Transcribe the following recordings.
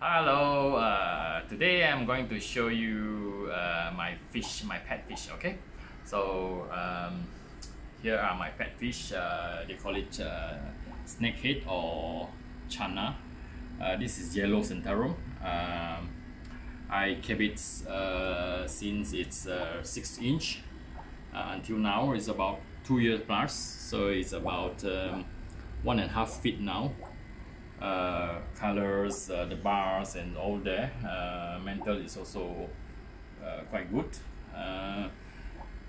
Hello, uh, today I'm going to show you uh, my fish, my pet fish, okay? So um, here are my pet fish, uh, they call it uh, snakehead or channa. Uh, this is yellow Sentarum. Um, I kept it uh, since it's uh, 6 inch until now it's about 2 years plus, so it's about um, one and a half feet now uh, colors, uh, the bars and all there. Uh, mental is also uh, quite good. Uh,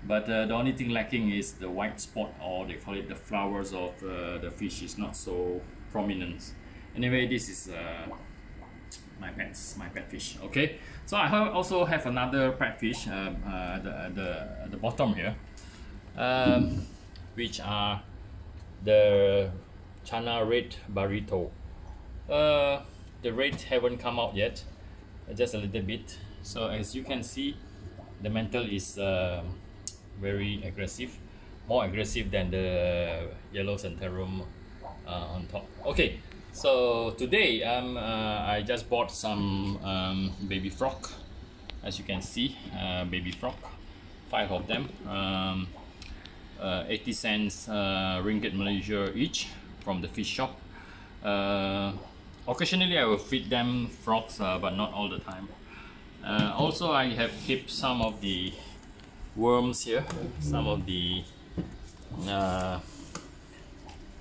but uh, the only thing lacking is the white spot or they call it the flowers of the fish is not so prominent. Anyway, this is my pets, my pet fish. Okay, so I have also have another pet fish um, the, the, the bottom here, um, which are the Channa red Barito uh, the rate haven't come out yet uh, just a little bit. So as you can see the mantle is uh, very aggressive more aggressive than the yellow Sentarum uh, on top. Okay so today um, uh, I just bought some um, baby frog as you can see uh, baby frog five of them. Um, 80 cents ringgit Malaysia each from the fish shop occasionally I will feed them frogs uh, but not all the time. Uh, also I have kept some of the worms here. Some of the uh,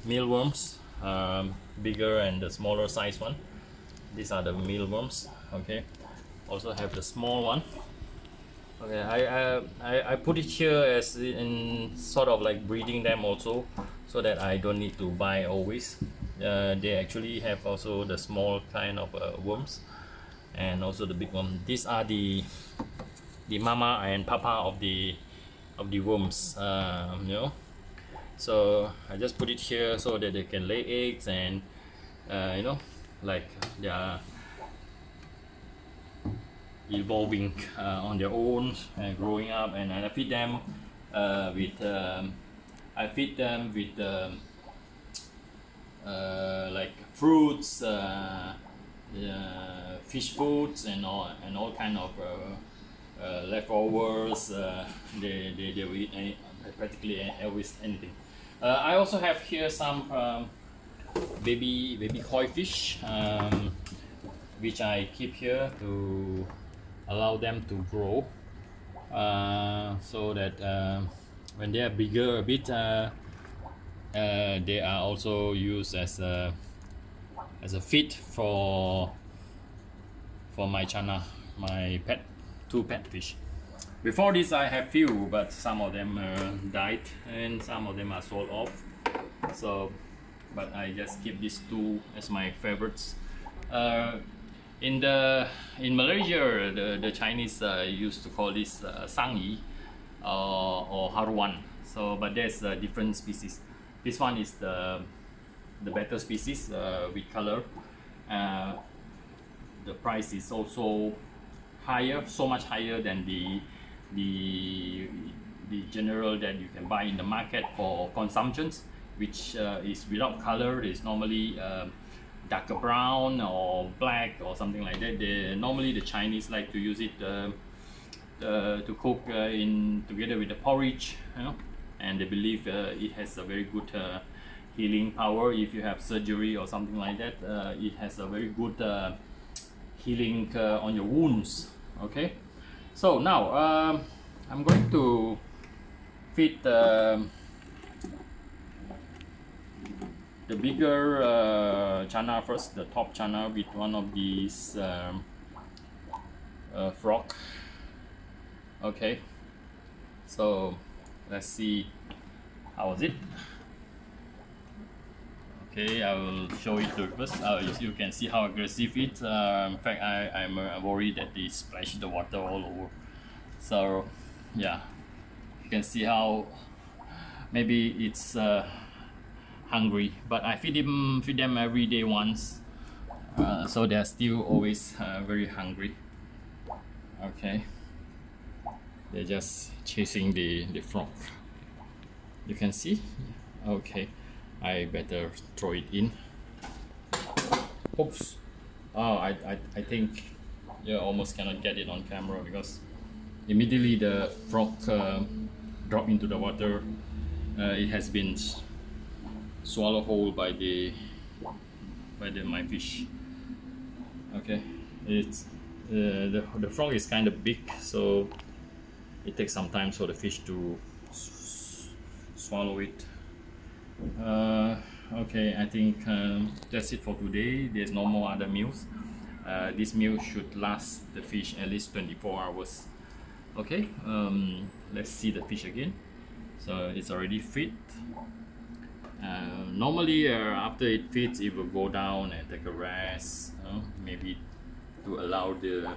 mealworms um, bigger and the smaller size one. These are the mealworms okay? Also have the small one. Okay I, I, I put it here as in sort of like breeding them also so that I don't need to buy always uh, they actually have also the small kind of uh, worms and also the big one these are the the mama and papa of the of the worms um, you know. So I just put it here so that they can lay eggs and uh, you know like they are evolving uh, on their own and growing up. And, I feed them with um, I feed them with um, like fruits, uh, fish foods, and all and all kind of uh, leftovers. they, they they will eat any, practically always anything. I also have here some um, baby baby koi fish, um, which I keep here to allow them to grow, uh, so that uh, when they are bigger a bit, uh, uh, they are also used as a as a feed for for my channa my pet two pet fish. Before this I have few but some of them uh, died and some of them are sold off. So but I just keep these two as my favorites. Uh, in the in Malaysia the, the Chinese uh, used to call this uh, Sangyi uh, or Haruan. So but there's a different species this one is the the better species uh, with color. Uh, the price is also higher so much higher than the the the general that you can buy in the market for consumptions which uh, is without color. Is normally uh, darker brown or black or something like that. They normally the Chinese like to use it uh, uh, to cook in together with the porridge you know and they believe uh, it has a very good uh, healing power if you have surgery or something like that uh, it has a very good healing on your wounds okay so now um, I'm going to fit um, the bigger uh, channa first, the top channa with one of these um, uh, frog. Okay, so let's see. How was it? Okay I will show it to first. Uh, you, can see how aggressive it uh, in fact I, I'm uh, worried that they splash the water all over. So yeah. You can see how maybe it's uh, hungry but I feed them feed them every day once. Uh, so they're still always uh, very hungry. Okay they're just chasing the the frog. You can see? Okay. I better throw it in. Oops. Oh I, I, I think you almost cannot get it on camera because immediately the frog uh, dropped into the water. Uh, it has been swallowed whole by the by the my fish. Okay. It's uh, the, the frog is kind of big so it takes some time for the fish to swallow it. Uh, okay I think um, that's it for today. There's no more other meals. Uh, this meal should last the fish at least 24 hours. Okay um, let's see the fish again. So it's already fit. Uh, normally uh, after it feeds it will go down and take a rest maybe to allow the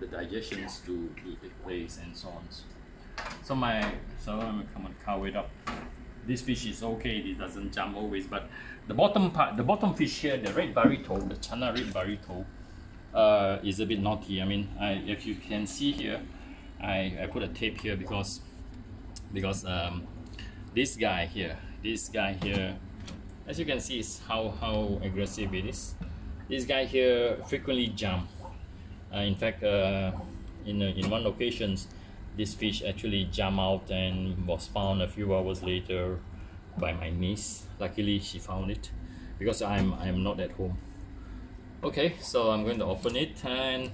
the digestions to, take place and so on. So my so I'm gonna cover it up. This fish is okay it doesn't jump always but the bottom part the bottom fish here the red Barito the channa red Barito uh, is a bit naughty I mean I, if you can see here I, I put a tape here because because um, this guy here this guy here as you can see is how how aggressive it is. This guy here frequently jump in fact uh, in, in one occasions this fish actually jumped out and was found a few hours later by my niece. Luckily she found it because I'm I'm not at home. Okay so I'm going to open it and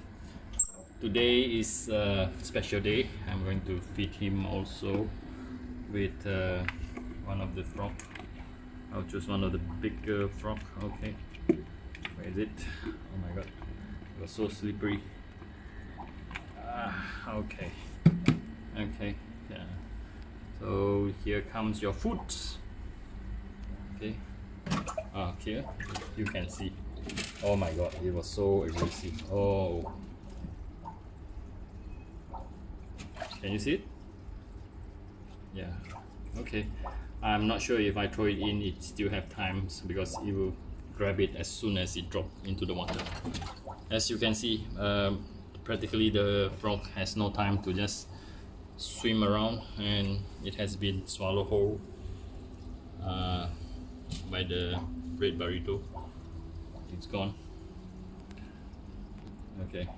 today is a special day. I'm going to feed him also with uh, one of the frog. I'll choose one of the bigger frog. Okay where is it? Oh my god it was so slippery. Ah, okay. Okay yeah. So here comes your food okay. Ah here. You can see. Oh my god it was so aggressive. Oh. Can you see it? Yeah. Okay. I'm not sure if I throw it in it still have time because it will grab it as soon as it drop into the water. As you can see um, practically the frog has no time to just swim around and it has been swallowed whole uh, by the red Barito. It's gone. Okay.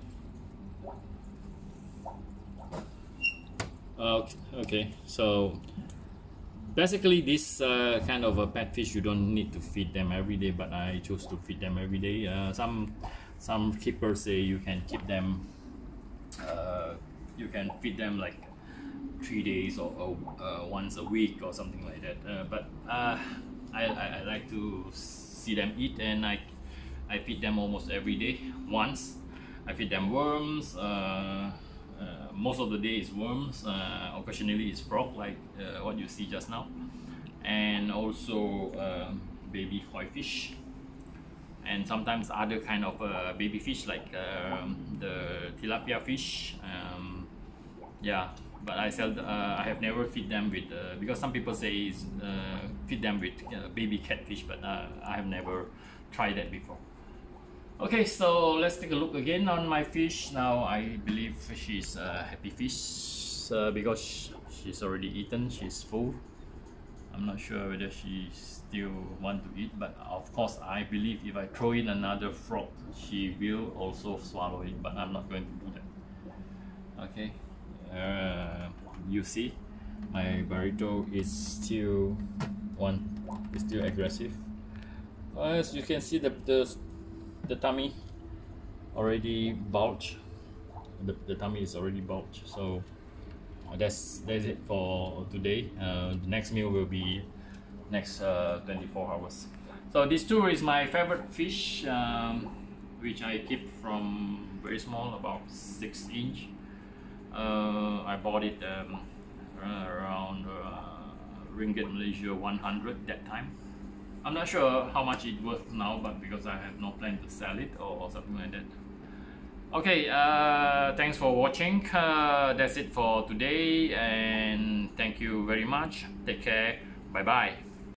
Uh, okay so basically this uh, kind of a pet fish you don't need to feed them every day but I choose to feed them every day. Uh, some some keepers say you can keep them uh, you can feed them like three days or, or uh, once a week or something like that. Uh, but uh, I, I, I, like to see them eat and I, I feed them almost every day once. I feed them worms uh, uh, most of the day is worms uh, occasionally it's frog like what you see just now. And also um, baby koi fish. And sometimes other kind of uh, baby fish like um, the tilapia fish um, yeah. But I sell uh, I have never feed them with uh, because some people say uh, feed them with uh, baby catfish but uh, I have never tried that before okay so let's take a look again on my fish. Now I believe she's a happy fish because she's already eaten. She's full. I'm not sure whether she still want to eat but of course I believe if I throw in another frog she will also swallow it but I'm not going to do that. Okay uh, you see my Barito is still one is still aggressive. As you can see the, the, the tummy already bulged the, the tummy is already bulged so that's that's it for today uh, the next meal will be next uh, 24 hours. So this two is my favorite fish, um, which I keep from very small, about six inch. Uh, I bought it um, around uh, ringgit Malaysia 100 that time. I'm not sure how much it worth now, but because I have no plan to sell it or, or something like that. Okay, uh, thanks for watching. Uh, that's it for today, and thank you very much. Take care. Bye bye.